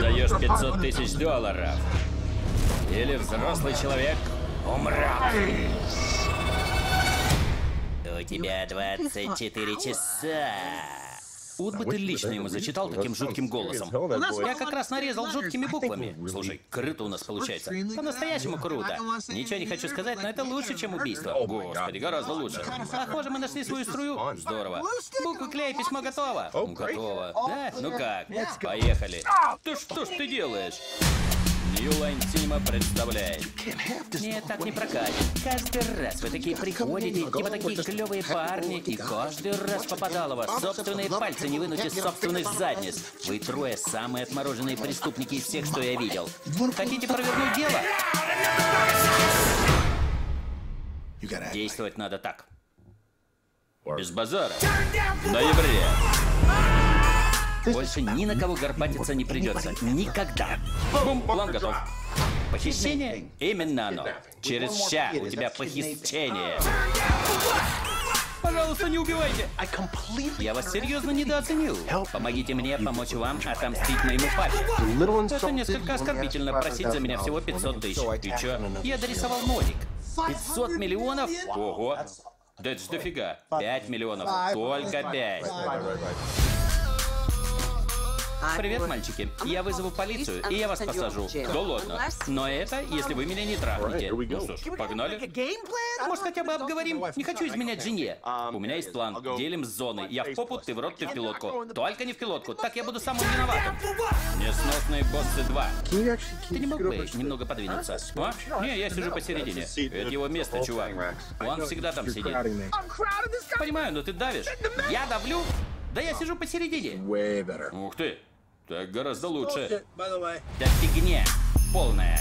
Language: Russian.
отдашь 500 тысяч долларов, или взрослый человек умрет. У тебя 24 часа. Вот бы ты лично ему зачитал таким жутким голосом. Я как раз нарезал жуткими буквами. Слушай, круто у нас получается. По-настоящему круто. Ничего не хочу сказать, но это лучше, чем убийство. Господи, гораздо лучше. Похоже, мы нашли свою струю. Здорово. Буквы клей, письмо готово. Ну, готово. Да? Ну как? Поехали. Ты что ж ты делаешь? New Line Cinema представляет. Нет, так не прокатит. Каждый раз вы такие приходите, типа такие клевые парни, и каждый раз попадало вас. Собственные пальцы не вынуть из собственных задниц. Вы трое самые отмороженные преступники из всех, что я видел. Хотите провернуть дело? Действовать надо так. Без базара. В ноябре. Больше ни на кого горбатиться не придется. Никогда. Бум, план готов. Похищение? Именно оно. Через ща у тебя похищение. Пожалуйста, не убивайте. Я вас серьезно недооценил. Помогите мне помочь вам отомстить моему папе. Это несколько оскорбительно просить за меня всего 500 тысяч. И чё? Я дорисовал нолик. 500 миллионов? Ого. Да это ж дофига. 5 миллионов. Только 5. Привет, мальчики. Я вызову полицию, и я вас посажу. Да ладно. Но это, если вы меня не трахнете. Ну что ж, погнали. Может, хотя бы обговорим? Не хочу изменять жене. У меня есть план. Делим зоны. Я в попу, ты в рот, ты в пилотку. Только не в пилотку. Так я буду самым виноватым. Несносные боссы 2. Ты не мог бы немного подвинуться? А? Не, я сижу посередине. Это его место, чувак. Он всегда там сидит. Понимаю, но ты давишь. Я давлю? Да я сижу посередине. Ух ты. Так гораздо лучше. Да фигня полная.